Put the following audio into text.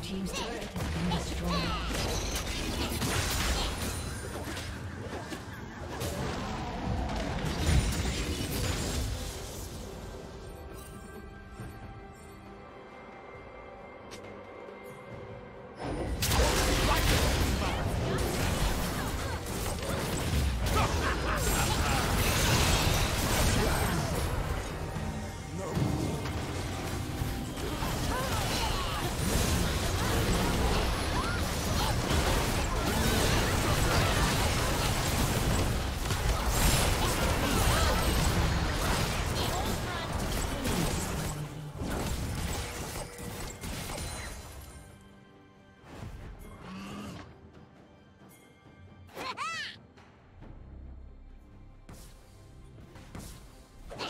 Blue team's turret